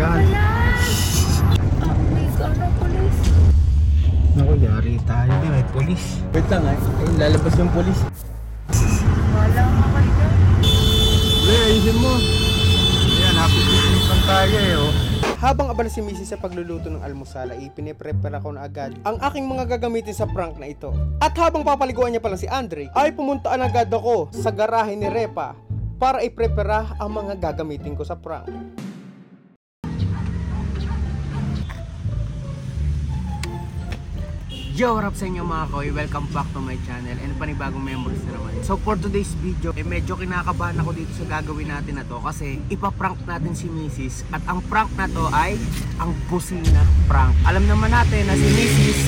Yan. Gano'ng pulis. Naku, yari tayo. Di, may polis. Wait lang ay. Ayun, lalabas yung polis. Wala nga kayo. Hindi, ayusin mo. Ayan, lang tayo eh, oh. Habang abala si Mrs. sa pagluluto ng almusal ay piniprepare ko na agad ang aking mga gagamitin sa prank na ito. At habang papaliguan niya pa lang si Andre, ay pumuntaan agad ako sa garahe ni Repa para iprepara ang mga gagamitin ko sa prank. Yo, what up sa inyo mga koy? Welcome back to my channel and panibagong members na naman. So for today's video, eh medyo kinakabahan ako dito sa gagawin natin na to kasi ipaprank natin si Mrs. At ang prank na to ay ang busina prank. Alam naman natin na si Mrs.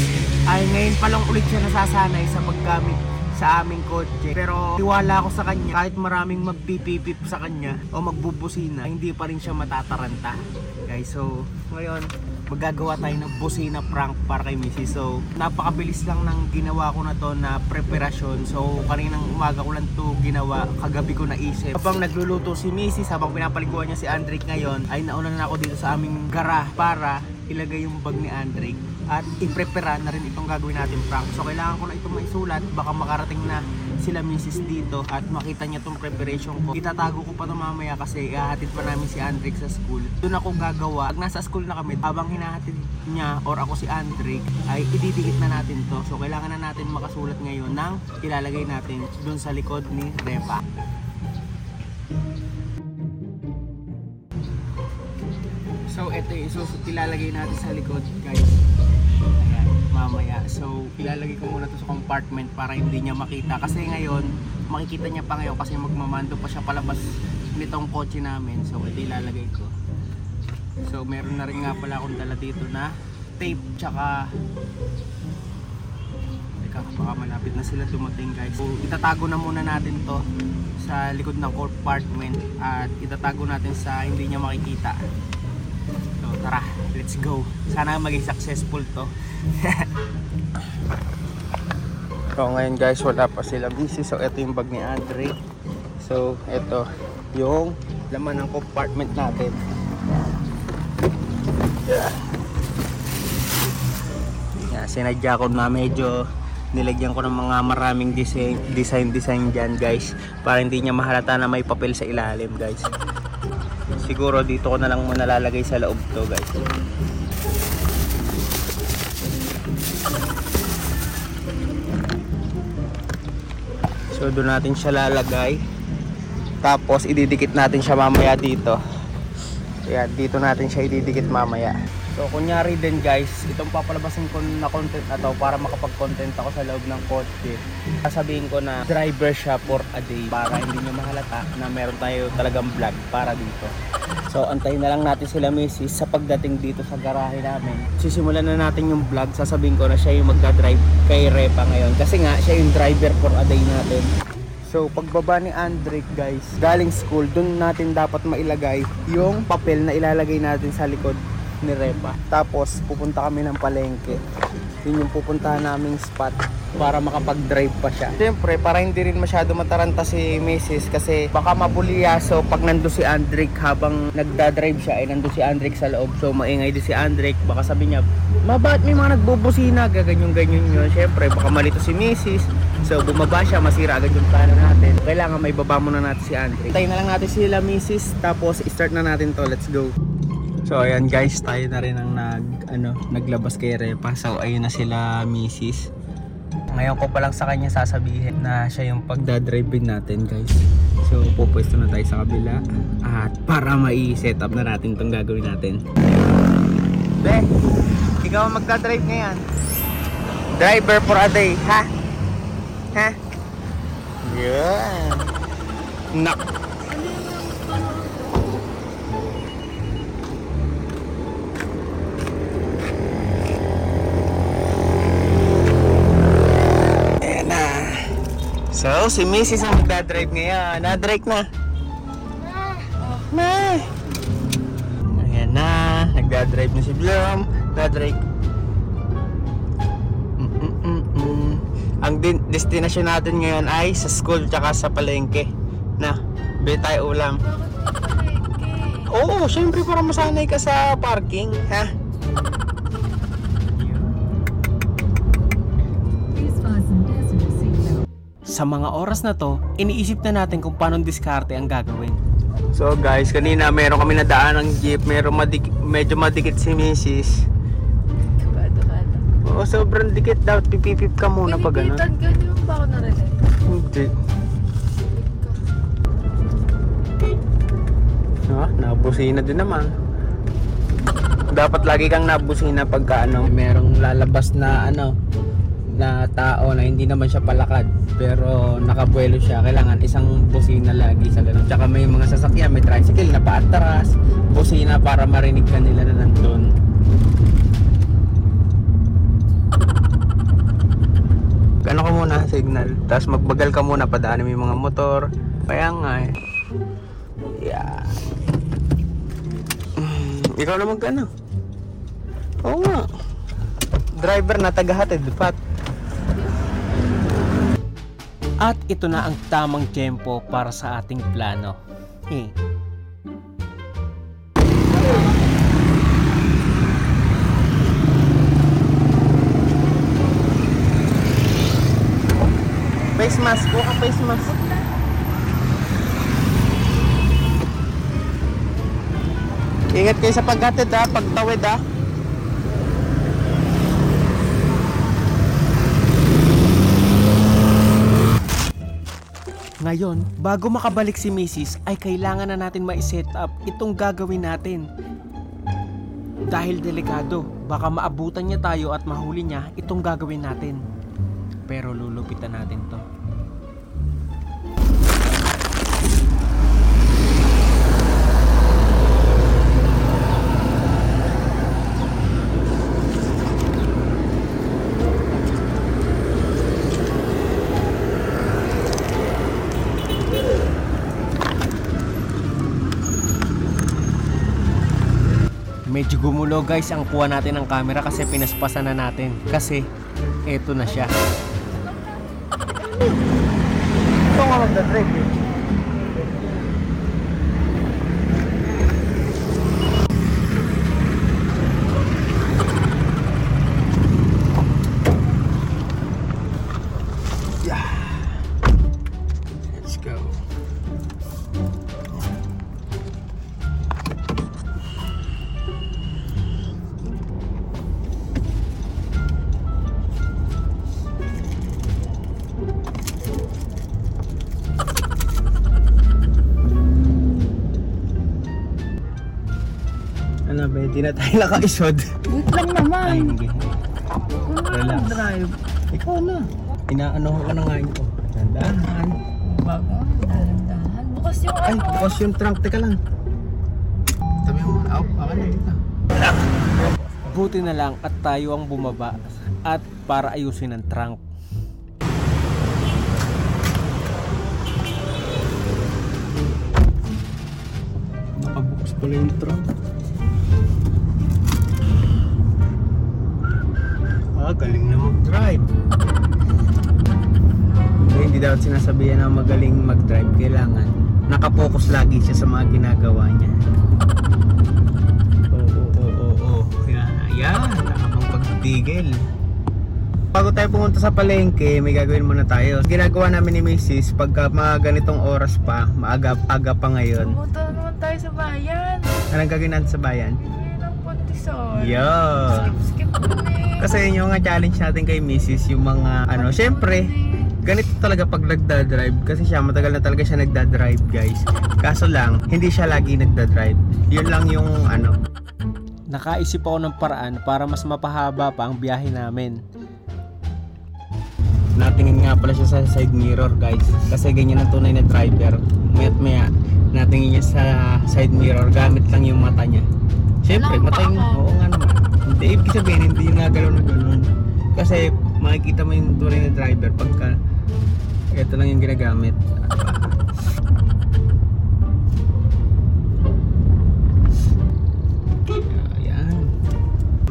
ay ngayon pa lang ulit siya nasasanay sa paggamit sa aming kotse. Pero tiwala ako sa kanya kahit maraming magpipipip sa kanya o magbubusina, hindi pa rin siya matataranta. Guys, so ngayon magagawa tayo ng busina prank para kay Mrs. So, napakabilis lang ng ginawa ko na to na preparasyon. So, kaninang umaga ko lang to ginawa, kagabi ko naisip. Habang nagluluto si Mrs. habang pinapaliguan niya si Andrick ngayon, ay nauna na ako dito sa aming gara para ilagay yung bag ni Andrick at iprepara na rin itong gagawin natin prank. So kailangan ko na itong maisulat baka makarating na sila Mrs. dito at makita niya tong preparation ko. Itatago ko pa to mamaya kasi ihahatid pa namin si Andrick sa school. Doon ako gagawa. Pag nasa school na kami, habang hinahatid niya or ako si Andrick, ay ididikit na natin to. So kailangan na natin makasulat ngayon ng ilalagay natin doon sa likod ni Repa. So ito yung isusut ilalagay natin sa likod guys. Ayan, mamaya. So ilalagay ko muna to sa compartment para hindi niya makita. Kasi ngayon, makikita niya pa ngayon kasi magmamando pa siya palabas nitong kotse namin. So ito ilalagay ko. So meron na rin nga pala akong dala dito na tape tsaka Teka, baka malapit na sila dumating guys. So itatago na muna natin to sa likod ng compartment at itatago natin sa hindi niya makikita. Tara, let's go. Sana maging successful to. so ngayon guys, wala pa sila busy. So ito yung bag ni Andre. So ito yung laman ng compartment natin. Yeah. Yeah, sinadya ko na medyo nilagyan ko ng mga maraming design design design dyan guys para hindi niya mahalata na may papel sa ilalim guys siguro dito ko na lang muna lalagay sa loob to guys. So doon natin siya lalagay. Tapos ididikit natin siya mamaya dito. Ayan, dito natin siya ididikit mamaya So kunyari din guys, itong papalabasin ko na content na to para makapag-content ako sa loob ng kotse. Sasabihin ko na driver siya for a day para hindi nyo mahalata na meron tayo talagang vlog para dito. So antayin na lang natin sila Mrs. sa pagdating dito sa garahe namin. Sisimulan na natin yung vlog, sasabihin ko na siya yung magdadrive kay Repa ngayon. Kasi nga siya yung driver for a day natin. So, pagbaba ni Andrick guys, galing school, dun natin dapat mailagay yung papel na ilalagay natin sa likod ni Repa. Tapos, pupunta kami ng palengke. Yun yung pupuntahan naming spot para makapag-drive pa siya. Siyempre, para hindi rin masyado mataranta si Mrs. kasi baka mabuliyaso pag nando si Andrick habang nagda-drive siya ay nando si Andrick sa loob. So, maingay din si Andrick. Baka sabi niya, ma ba't may mga nagbubusina? Gaganyan-ganyan yun. Siyempre, baka malito si Mrs. So, bumaba siya, masira agad yung plano natin. Kailangan may baba muna natin si Andrick. Tayo na lang natin sila Mrs. Tapos, start na natin to. Let's go. So ayan guys, tayo na rin ang nag ano, naglabas kay Repa. So ayun na sila Mrs. Ngayon ko pa lang sa kanya sasabihin na siya yung pagdadrive natin guys. So pupwesto na tayo sa kabila at para mai-set up na natin tong gagawin natin. Be, ikaw ang magdadrive ngayon. Driver for a day, ha? Ha? Yeah. Nak. So, si Mrs. ang magdadrive ngayon. Na-drive na. Ma! Ayan na. Nagdadrive na si Blum. Na-drive. Mm-mm-mm. Ang din destination natin ngayon ay sa school tsaka sa palengke. Na. Tayo ulam. Oo, syempre para masanay ka sa parking, ha? Sa mga oras na to, iniisip na natin kung paano diskarte ang gagawin. So guys, kanina meron kami nadaan ng jeep, meron madik- medyo madikit si Mrs. Oo, sobrang dikit daw. Pipipip ka muna pag ano. Pinipitan ka, di ba ako narinig? Hindi. Ah, nabusina din naman. Dapat lagi kang nabusina pagka ano, merong lalabas na ano, na tao na hindi naman siya palakad pero nakabuelo siya. Kailangan isang busina lagi sa ganun. Tsaka may mga sasakyan may tricycle na paatras busina para marinig ka nila na nandun. Ano ka muna signal? Tapos magbagal ka muna padaanin mo yung mga motor. Kaya nga eh. Yeah. Ikaw naman ka na oo nga. Driver na tagahatid pat at ito na ang tamang tempo para sa ating plano eh Face mask, ka face mask. Ingat kayo sa paghatid ha, pagtawid ha. Ngayon, bago makabalik si Mrs. ay kailangan na natin ma-set up itong gagawin natin. Dahil delikado, baka maabutan niya tayo at mahuli niya itong gagawin natin. Pero lulupitan natin to. Medyo gumulo guys ang kuha natin ng camera kasi pinaspasan na natin. Kasi eto na siya. Ito nga magdadrive eh. Hindi na tayo nakaisod. Wait lang naman. Ay, hindi. Relax. ano drive. Ikaw na. Inaano ko na nga ito. Dandahan. Bago. Dahan-dahan. Bukas yung Ay, ano. bukas yung trunk. Teka lang. Tabi mo. Aw, ako na dito. Buti na lang at tayo ang bumaba at para ayusin ang trunk. Nakabukas pala yung trunk. Ah, galing na mag-drive. Hindi, hindi dapat sinasabihan na magaling mag-drive. Kailangan nakapokus lagi siya sa mga ginagawa niya. Oo, oo, oo, oo. Yan, yan. Nakabang pagtigil. Bago tayo pumunta sa palengke, may gagawin muna tayo. Ginagawa namin ni Mrs. pagka mga ganitong oras pa, maaga-aga pa ngayon. Pumunta na naman tayo sa bayan. Anong gagawin natin sa bayan? Yun ang Pontisol. Yeah. Skip-skip kami. Kasi yun yung nga challenge natin kay Mrs. Yung mga ano, syempre, ganito talaga pag nagda-drive kasi siya matagal na talaga siya nagda-drive guys. Kaso lang hindi siya lagi nagda-drive. Yun lang yung ano. Nakaisip ako ng paraan para mas mapahaba pa ang biyahe namin. Natingin nga pala siya sa side mirror guys. Kasi ganyan ang tunay na driver. Maya't maya natingin niya sa side mirror gamit lang yung mata niya. Syempre mata yung oo nga naman hindi ibig sabihin hindi yung nagalaw na ganun kasi makikita mo yung tunay na driver pagka ito lang yung ginagamit. Ayan.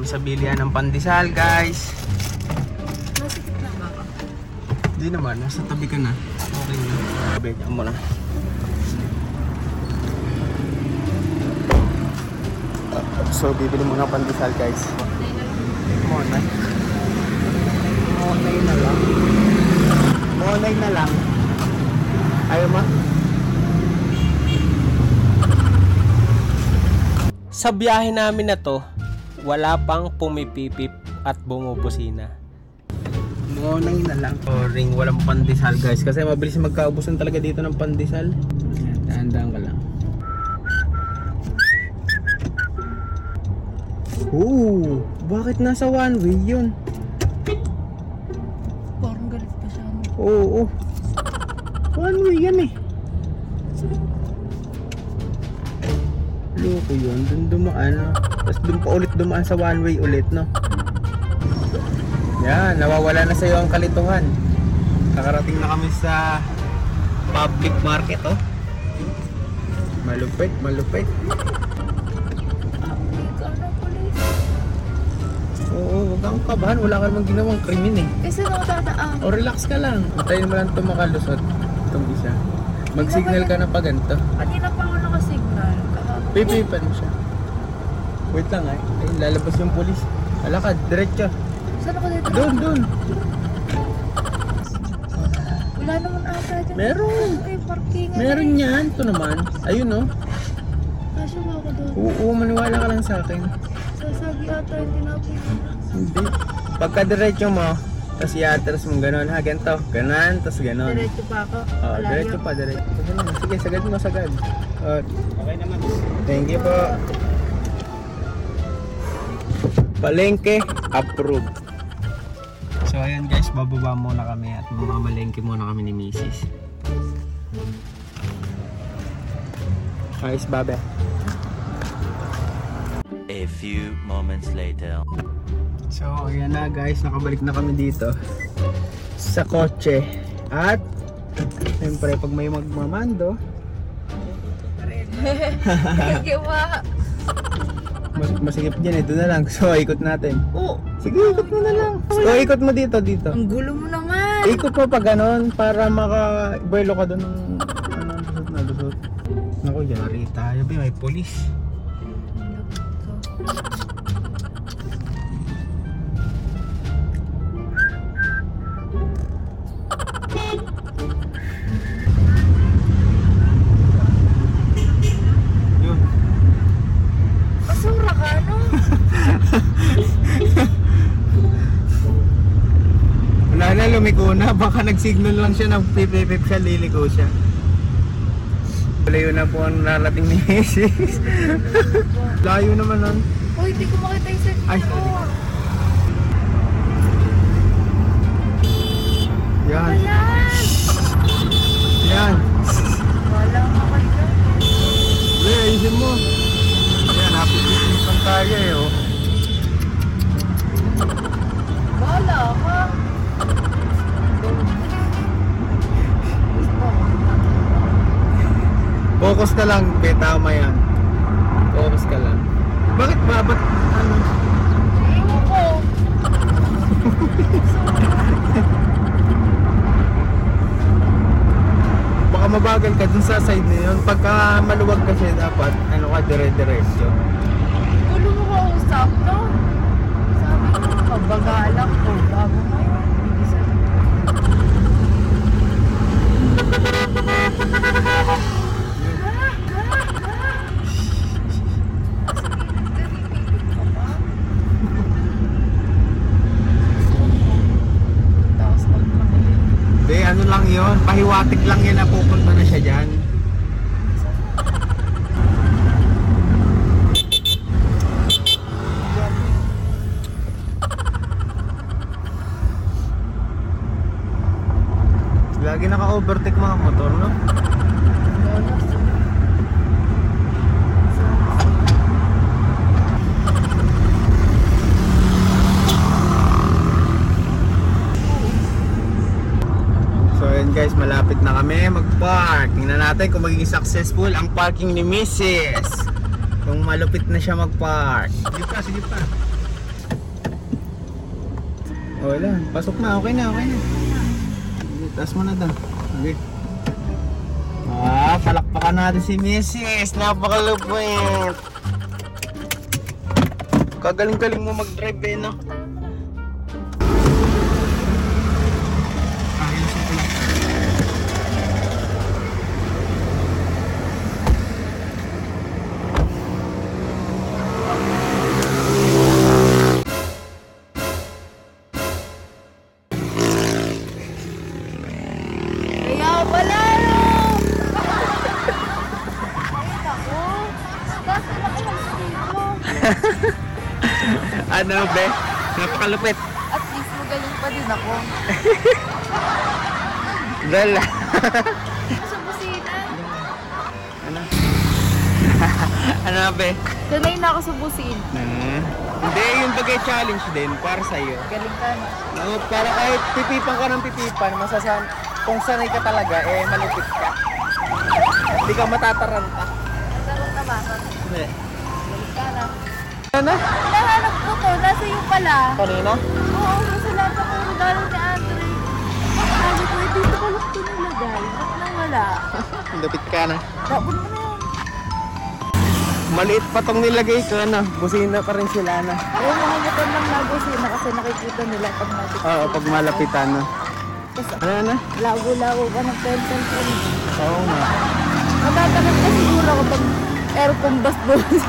Sa bilihan ng pandesal guys. Nasikip na ba? Hindi naman nasa tabi ka na. Okay na. Tabi ka muna So, bibili muna pandesal guys. Monay. Monay na lang. Monay na lang. Ayaw mo? Sa biyahe namin na to, wala pang pumipipip at bumubusina. Monay na lang. O ring walang pandesal guys kasi mabilis magkaubusan talaga dito ng pandesal. Dahan-dahan ka Oo, bakit nasa one way yun? Parang galit pa siya. Oo, oo. One way yan eh. Loko yun, dun dumaan. no? Tapos dun pa ulit dumaan sa one way ulit, no? Yan, nawawala na sa'yo ang kalituhan. Nakarating na kami sa public market, oh. Malupit, malupit. Huwag kang kabahan. Wala ka namang ginawang krimen eh. Kasi nung dadaan. O relax ka lang. Antayin mo lang ito makalusot. Itong isa. Mag-signal ka na pa ganito. Kanina pa ako nakasignal. Pipipan mo siya. Wait lang ay. Ayun, lalabas yung polis. Alakad, diretso. Saan ako dito? Doon, doon. Wala naman ata dyan. Meron. Ay, parking. Meron yan. Ito naman. Ayun oh. Kasya ba ako doon? Oo, maniwala ka lang sa akin. Sasagi ata yung tinapin. Hindi. Pagka diretso mo, tapos i-atras mo gano'n ha, ganito. Ganon, tapos ganon. Diretso pa ako. Oh, diretso pa, diretso. Ganun. Sige, sagad mo, sagad. Oh, okay naman. Thank you po. Palengke, approve. So ayan guys, bababa muna kami at mamamalengke muna kami ni Mrs. Ayos, babe. A few moments later. So, ayan na guys, nakabalik na kami dito sa kotse. At, siyempre, pag may magmamando, mas masigip dyan doon na lang. So, ikot natin. Oh, Sige, ikot mo na lang. So, ikot mo dito, dito. ang gulo mo naman. Ikot mo pa ganon para maka-buelo ka doon ng ano, lusot na lusot. Naku, yari tayo. Ba, may polis. Na. Baka nag-signal lang siya, nagpipipip siya, liliko siya. Layo na po ang narating ni Jesus. Layo naman nun. Uy, hindi ko makita yung set Ay, ko. Yan. Ayan. Yan. Wala ka kayo. Uy, ayusin mo. Yan, happy business lang tayo eh. Oh. Wala ka. Focus ka lang, be, tama yan. Focus ka lang. Bakit ba? Ba't ano? Baka mabagal ka dun sa side na yun. Pagka maluwag kasi dapat, ano ka, dire-diretso. Gulo mo kausap, no? Sabi ko, mabagalang ko. Bago ngayon. Be, ano lang yon pahiwatik lang yan na pupunta na siya dyan. Lagi naka-overtake mga motor, no? So yun guys, malapit na kami mag-park. Tingnan natin kung magiging successful ang parking ni Mrs. Kung malupit na siya mag-park. Sige pa, sige pa. O wala, pasok na, okay na, okay na. Taas mo na daw. Okay. Ah, palakpakan natin si Mrs. Napakalupit. Kagaling-galing mo mag-drive eh, no? Ano, be? Napakalupit. At least magaling pa din ako. Dala. Sa busina. ano? ano, be? Sanay na ako sa busina. Hmm. Hindi, yung bagay challenge din para sa'yo. Galing ka na. No, para kahit pipipan ka ng pipipan, masasan kung sanay ka talaga, eh malupit ka. Hindi ka matataranta. Nagkaroon na ba? Hindi. Galing ka na. Ano? To. Nasa iyo pala. Kanina? Oo, nasa lahat ako regalo ni Andre. Sabi ko, eh, dito ko lang ito nilagay. Ba't nawala? Lupit ka na. Tapon mo na. Maliit pa tong nilagay ko, ano? Busina pa rin sila, na. Oo, mga motor lang na busina kasi nakikita nila pag natin. Oo, pag malapitan? Tapos, Ano na? lago-lago ka ng pencil ko. Oo nga. Matatakot ka siguro kapag air combust doon.